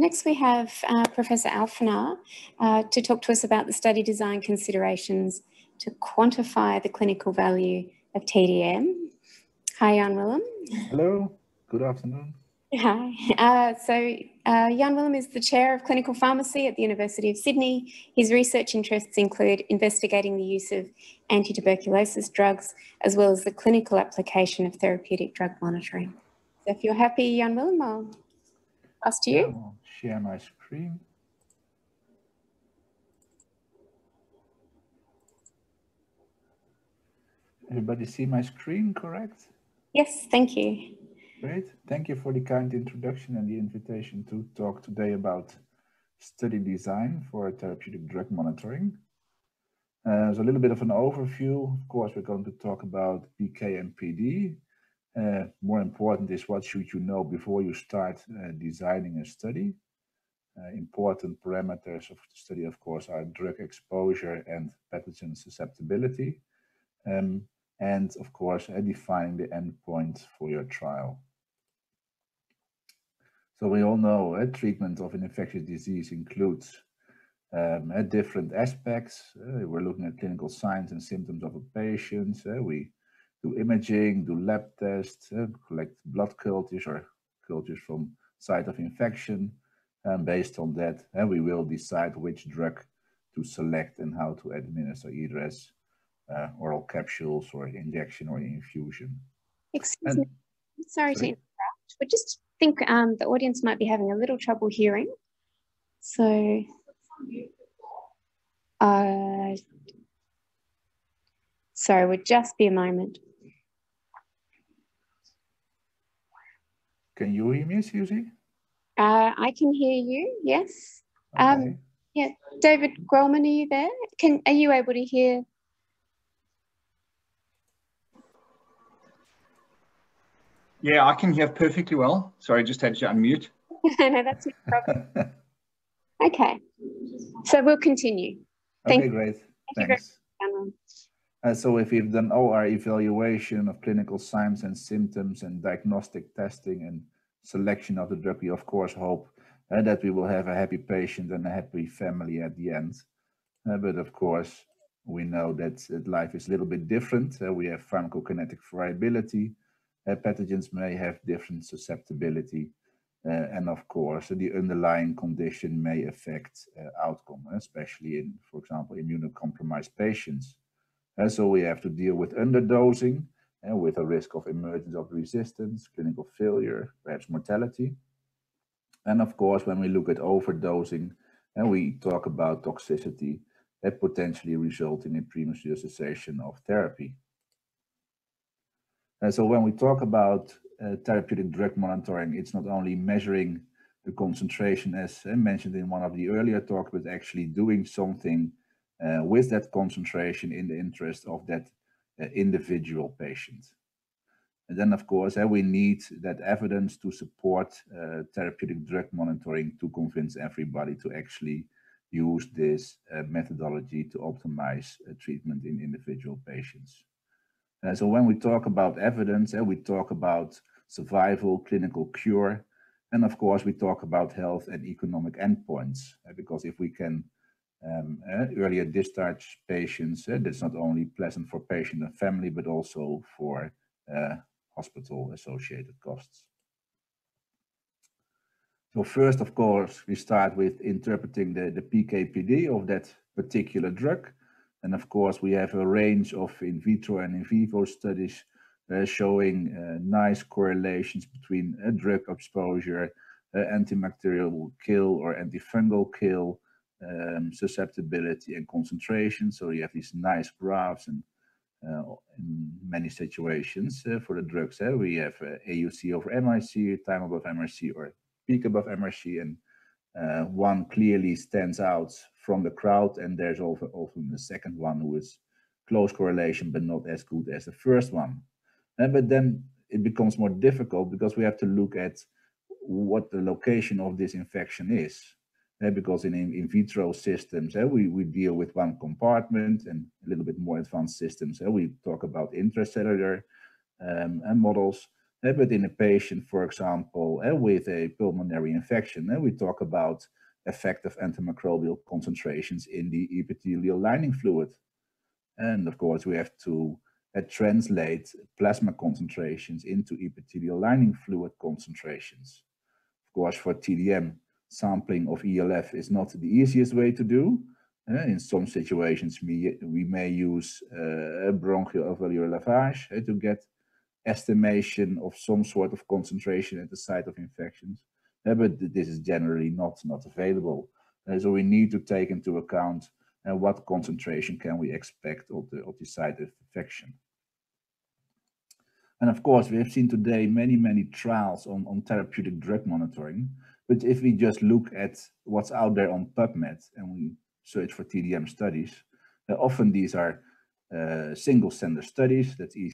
Next, we have uh, Professor Alffenaar uh, to talk to us about the study design considerations to quantify the clinical value of TDM. Hi, Jan Willem. Hello, good afternoon. Hi. Uh, so uh, Jan Willem is the Chair of Clinical Pharmacy at the University of Sydney. His research interests include investigating the use of anti-tuberculosis drugs, as well as the clinical application of therapeutic drug monitoring. So if you're happy, Jan Willem, I'll pass to you. I'll share my screen. Everybody see my screen, correct? Yes, thank you. Great. Thank you for the kind introduction and the invitation to talk today about study design for therapeutic drug monitoring. Uh, so a little bit of an overview. Of course, we're going to talk about PK and PD. Uh, more important is what should you know before you start uh, designing a study. Uh, important parameters of the study, of course, are drug exposure and pathogen susceptibility. Um, and of course, uh, defining the endpoint for your trial. So we all know uh, treatment of an infectious disease includes um, uh, different aspects. Uh, we're looking at clinical signs and symptoms of a patient. We do imaging, do lab tests, uh, collect blood cultures or cultures from site of infection. And based on that, uh, we will decide which drug to select and how to administer either as oral capsules or injection or infusion. Excuse and, me. Sorry, sorry to interrupt, but just think um, the audience might be having a little trouble hearing. So, uh, sorry, would just be a moment. Can you hear me, Susie? Uh, I can hear you, yes. Um, okay. Um, yeah, David Grolman, are you there? Can Are you able to hear Yeah, I can hear perfectly well. Sorry, just had to unmute. no, that's no problem. okay, so we'll continue. Thank okay, great. Thank Thanks. Uh, so if we've done all our evaluation of clinical signs and symptoms and diagnostic testing and selection of the drug, we of course hope uh, that we will have a happy patient and a happy family at the end. Uh, but of course, we know that, that life is a little bit different. Uh, we have pharmacokinetic variability uh, pathogens may have different susceptibility. Uh, and of course, the underlying condition may affect outcome, especially in, for example, immunocompromised patients. So we have to deal with underdosing and with a risk of emergence of resistance, clinical failure, perhaps mortality. And of course, when we look at overdosing and we talk about toxicity, that potentially resulting in a premature cessation of therapy. Uh, so when we talk about uh, therapeutic drug monitoring, it's not only measuring the concentration as mentioned in one of the earlier talks, but actually doing something uh, with that concentration in the interest of that uh, individual patient. And then, of course, uh, we need that evidence to support therapeutic drug monitoring to convince everybody to actually use this methodology to optimize treatment in individual patients. Uh, so when we talk about evidence, uh, we talk about survival, clinical cure, and of course we talk about health and economic endpoints. Uh, because if we can um, uh, earlier discharge patients, uh, that's not only pleasant for patient and family, but also for uh, hospital associated costs. So first, of course, we start with interpreting the, the PKPD of that particular drug. And of course, we have a range of in vitro and in vivo studies uh, showing uh, nice correlations between uh, drug exposure, antibacterial kill or antifungal kill, um, susceptibility and concentration. So you have these nice graphs and uh, in many situations uh, for the drugs. we have AUC over MIC, time above MIC or peak above MIC and uh, one clearly stands out from the crowd, and there's often the second one who is close correlation, but not as good as the first one. Uh, but then it becomes more difficult because we have to look at what the location of this infection is. Uh, because in, in, vitro systems, uh, we, we deal with one compartment and a little bit more advanced systems. Uh, we talk about intracellular um, models. But in a patient, for example, with a pulmonary infection, we talk about effective antimicrobial concentrations in the epithelial lining fluid. And of course, we have to uh, translate plasma concentrations into epithelial lining fluid concentrations. Of course, for TDM, sampling of ELF is not the easiest way to do. Uh, in some situations, we, we may use uh, bronchial alveolar lavage uh, to get estimation of some sort of concentration at the site of infections. Uh, but this is generally not, not available. So we need to take into account what concentration can we expect of the, of the site of infection. And of course, we have seen today many, many trials on, on therapeutic drug monitoring. But if we just look at what's out there on PubMed and we search for TDM studies, often these are uh, single center studies. That's easy